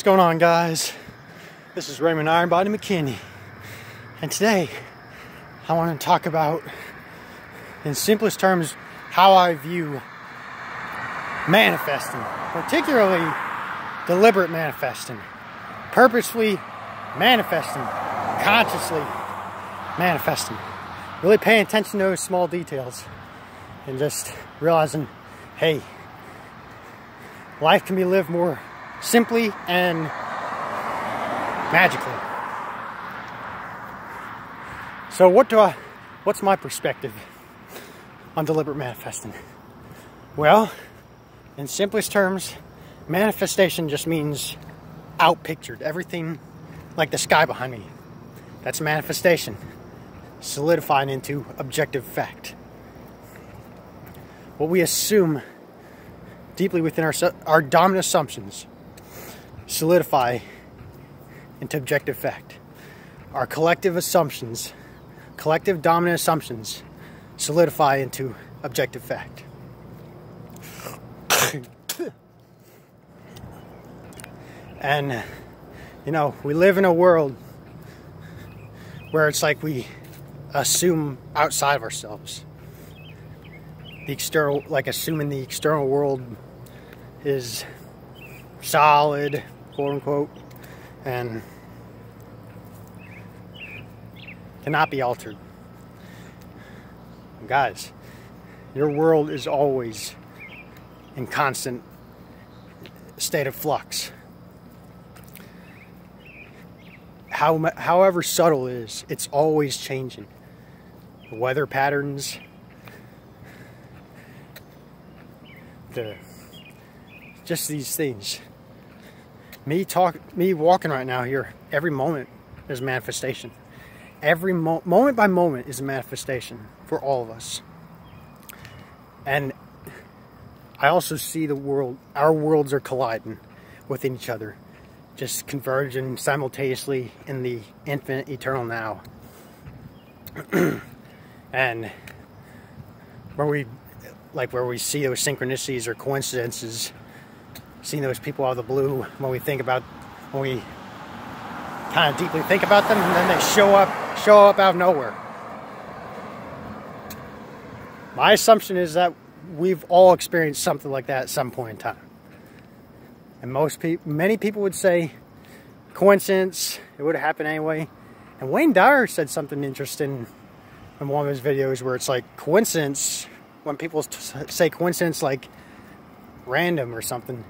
What's going on, guys? This is Raymond Ironbody McKinney, and today I want to talk about, in simplest terms, how I view manifesting, particularly deliberate manifesting, purposefully manifesting, consciously manifesting. Really paying attention to those small details and just realizing, hey, life can be lived more simply and magically. So what do I what's my perspective on deliberate manifesting? Well, in simplest terms, manifestation just means outpictured. Everything like the sky behind me. That's manifestation. Solidifying into objective fact. What we assume deeply within our, our dominant assumptions solidify into objective fact. Our collective assumptions, collective dominant assumptions, solidify into objective fact. and, you know, we live in a world where it's like we assume outside of ourselves. The external, like assuming the external world is solid, quote unquote, and cannot be altered. Guys, your world is always in constant state of flux. How, however subtle it is, it's always changing. The weather patterns, the just these things me talk me walking right now here every moment is manifestation. Every mo- moment by moment is a manifestation for all of us. And i also see the world our worlds are colliding within each other just converging simultaneously in the infinite eternal now. And where we like where we see those synchronicities or coincidences seeing those people out of the blue when we think about when we kind of deeply think about them and then they show up show up out of nowhere. My assumption is that we've all experienced something like that at some point in time. And most people many people would say coincidence it would have happened anyway. And wayne dyer said something interesting in one of his videos where it's like coincidence when people say coincidence like random or something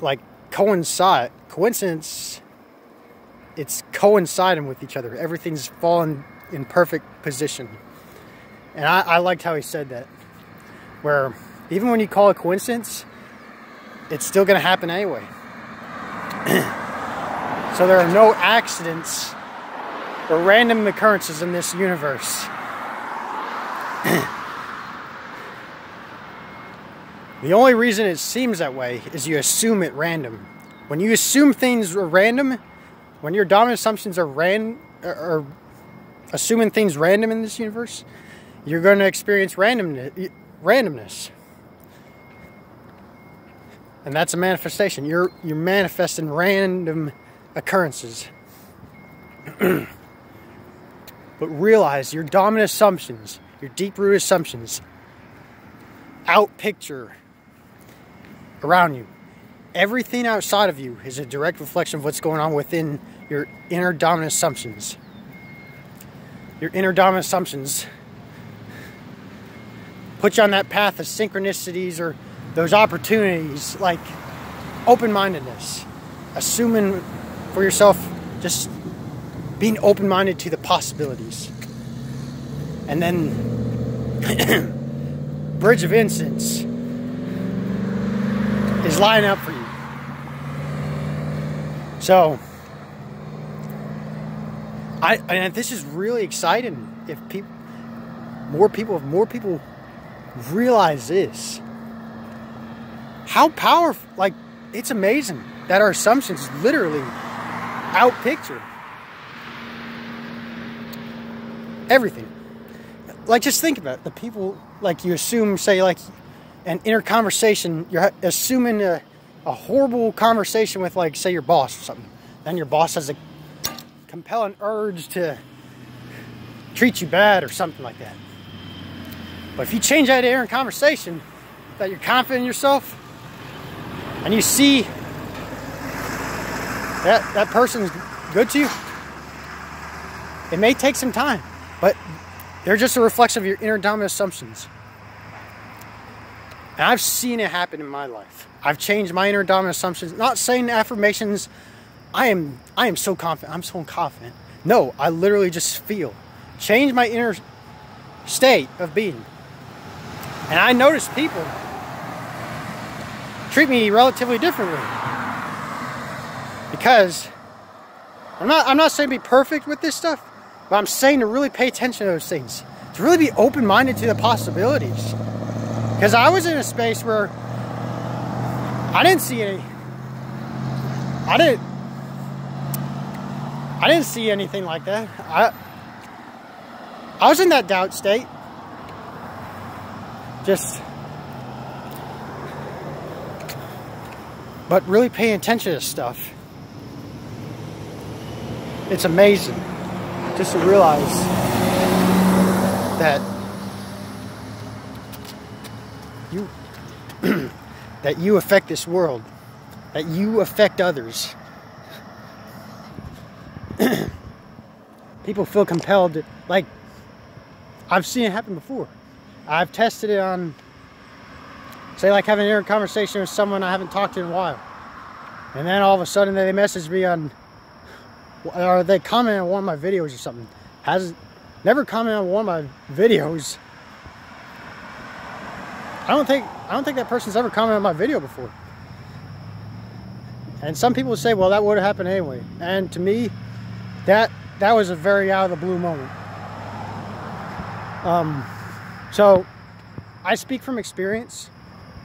like coincide coincidence it's coinciding with each other. Everything's fallen in perfect position. And I, I liked how he said that where even when you call it coincidence it's still going to happen anyway. So there are no accidents or random occurrences in this universe The only reason it seems that way is you assume it random. When you assume things are random, when your dominant assumptions are ran or assuming things random in this universe, you're going to experience randomness. randomness. And that's a manifestation. You're you're manifesting random occurrences. but realize your dominant assumptions, your deep rooted assumptions, outpicture around you. Everything outside of you is a direct reflection of what's going on within your inner dominant assumptions. Your inner dominant assumptions put you on that path of synchronicities or those opportunities like open mindedness, assuming for yourself, just being open minded to the possibilities. And then, Bridge of Incidents is lining up for you. So, I and this is really exciting. If people, more people, if more people realize this, how powerful! Like it's amazing that our assumptions literally outpicture everything. Like just think about it. the people like you assume say like an inner conversation, you're assuming a, a horrible conversation with like say your boss or something. Then your boss has a compelling urge to treat you bad or something like that. But if you change that air in conversation, that you're confident in yourself, and you see that that person's good to you, it may take some time, but they're just a reflection of your inner dominant assumptions. And I've seen it happen in my life. I've changed my inner dominant assumptions. Not saying affirmations, I am I am so confident. I'm so confident. No, I literally just feel. Change my inner state of being. And I notice people treat me relatively differently. Because I'm not I'm not saying be perfect with this stuff, but I'm saying to really pay attention to those things. To really be open-minded to the possibilities. Because I was in a space where I didn't see any. I didn't. I didn't see anything like that. I. I was in that doubt state. Just. But really paying attention to stuff. It's amazing just to realize that that you affect this world, that you affect others. People feel compelled to, like, I've seen it happen before. I've tested it on, say, like having a conversation with someone I haven't talked to in a while. And then all of a sudden they message me on, or they comment on one of my videos or something. Has never commented on one of my videos I don't think I don't think that person's ever commented on my video before. And some people say, well, that would have happened anyway. And to me, that that was a very out of the blue moment. Um, so I speak from experience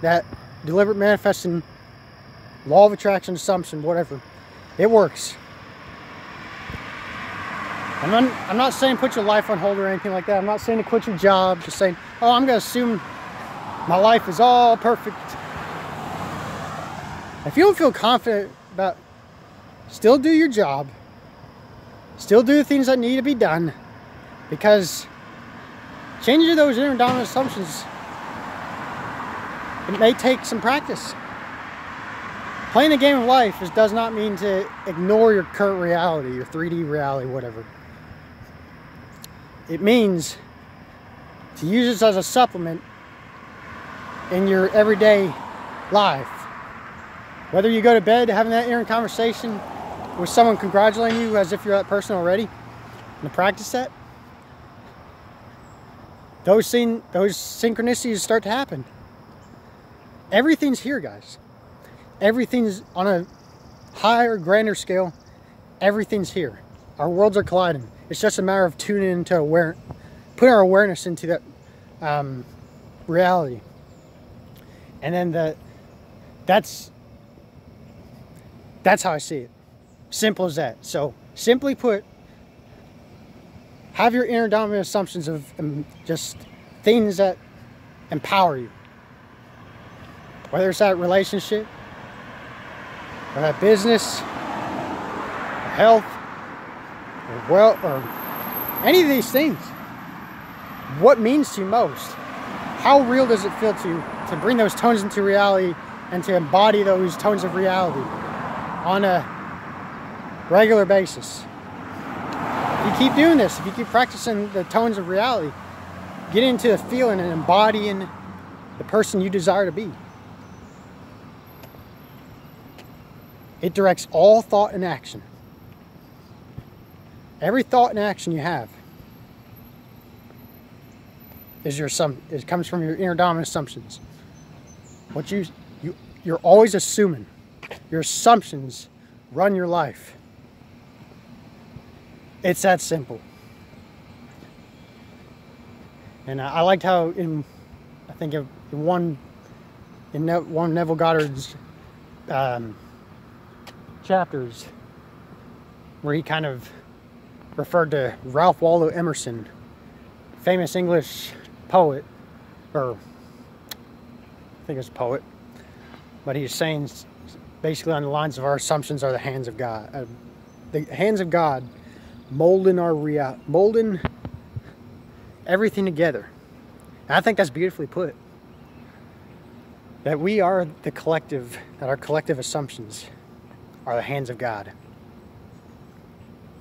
that deliberate manifesting, law of attraction, assumption, whatever, it works. I'm not, I'm not saying put your life on hold or anything like that. I'm not saying to quit your job. Just saying, oh, I'm going to assume my life is all perfect. If you don't feel confident about, still do your job, still do the things that need to be done, because changing those inner dominant assumptions, it may take some practice. Playing the game of life is, does not mean to ignore your current reality, your 3D reality, whatever. It means to use this as a supplement in your everyday life. Whether you go to bed having that inner conversation with someone congratulating you as if you're that person already, and practice that, those, thing, those synchronicities start to happen. Everything's here, guys. Everything's on a higher, grander scale. Everything's here. Our worlds are colliding. It's just a matter of tuning into aware, putting our awareness into that um, reality. And then the that's that's how I see it. Simple as that. So simply put, have your inner dominant assumptions of um, just things that empower you. Whether it's that relationship, or that business, or health, or well, or any of these things. What means to you most? How real does it feel to you to bring those tones into reality and to embody those tones of reality on a regular basis. If you keep doing this, if you keep practicing the tones of reality, get into the feeling and embodying the person you desire to be. It directs all thought and action. Every thought and action you have is your some it comes from your inner dominant assumptions. What you, you, you're always assuming. Your assumptions run your life. It's that simple. And I, I liked how in, I think in one, in ne one Neville Goddard's um, chapters, where he kind of referred to Ralph Waldo Emerson, famous English poet, or I think it's a poet, but he's saying basically on the lines of our assumptions are the hands of God. Uh, the hands of God molding our real, molding everything together. And I think that's beautifully put. That we are the collective, that our collective assumptions are the hands of God.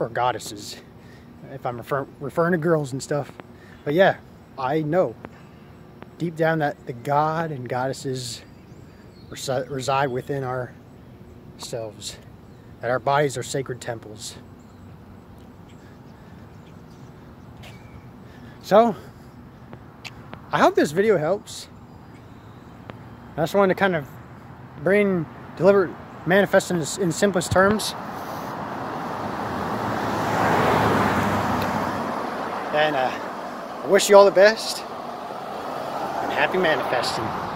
Or goddesses, if I'm refer referring to girls and stuff. But yeah, I know deep down that the God and goddesses reside within ourselves, that our bodies are sacred temples. So, I hope this video helps. I just wanted to kind of bring, deliver, manifest in, in simplest terms. And uh, I wish you all the best happy manifesting.